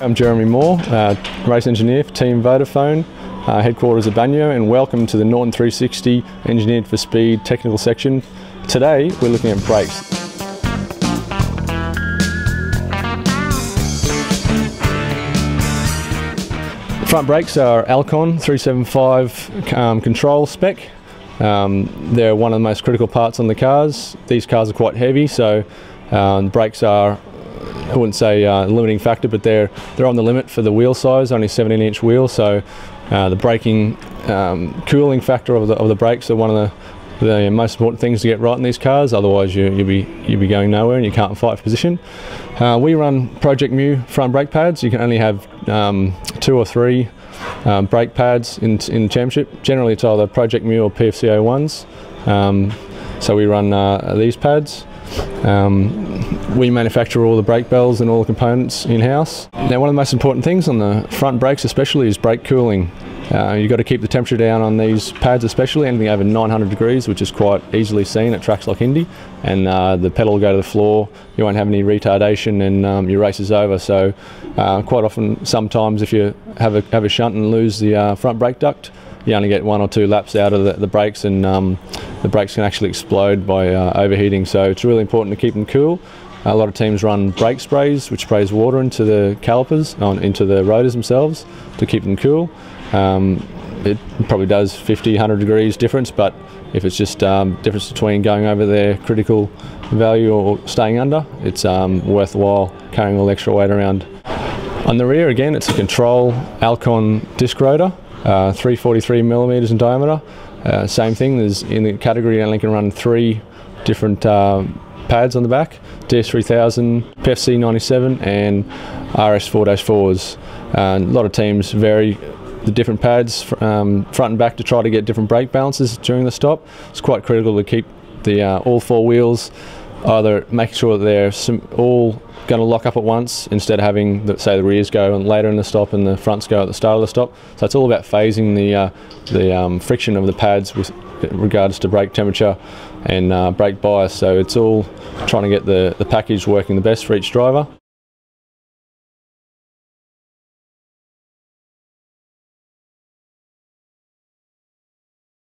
I'm Jeremy Moore, uh, race engineer for Team Vodafone, uh, headquarters at Banyo, and welcome to the Norton 360 Engineered for Speed technical section. Today we're looking at brakes. Front brakes are Alcon 375 um, control spec. Um, they're one of the most critical parts on the cars. These cars are quite heavy, so um, brakes are I wouldn't say uh, limiting factor, but they're they're on the limit for the wheel size, only 17 inch wheel. So uh, the braking um, cooling factor of the of the brakes are one of the the most important things to get right in these cars. Otherwise, you, you'll be you'll be going nowhere and you can't fight for position. Uh, we run Project Mu front brake pads. You can only have um, two or three um, brake pads in in championship. Generally, it's either Project Mu or PFCO ones. Um, so we run uh, these pads. Um, we manufacture all the brake bells and all the components in-house. Now one of the most important things on the front brakes especially is brake cooling. Uh, you've got to keep the temperature down on these pads especially, anything over 900 degrees which is quite easily seen at tracks like Indy and uh, the pedal will go to the floor, you won't have any retardation and um, your race is over. So uh, quite often sometimes if you have a, have a shunt and lose the uh, front brake duct you only get one or two laps out of the, the brakes and um, the brakes can actually explode by uh, overheating. So it's really important to keep them cool. A lot of teams run brake sprays, which sprays water into the calipers, on, into the rotors themselves to keep them cool. Um, it probably does 50, 100 degrees difference, but if it's just um, difference between going over their critical value or staying under, it's um, worthwhile carrying all the extra weight around. On the rear, again, it's a control Alcon disc rotor, uh, 343 millimeters in diameter. Uh, same thing, there's in the category only can run three different uh, pads on the back, DS3000, PFC 97 and RS 4-4s. Uh, a lot of teams vary the different pads um, front and back to try to get different brake balances during the stop. It's quite critical to keep the uh, all four wheels either making sure that they're all going to lock up at once instead of having, the, say, the rears go and later in the stop and the fronts go at the start of the stop. So it's all about phasing the, uh, the um, friction of the pads with regards to brake temperature and uh, brake bias. So it's all trying to get the, the package working the best for each driver.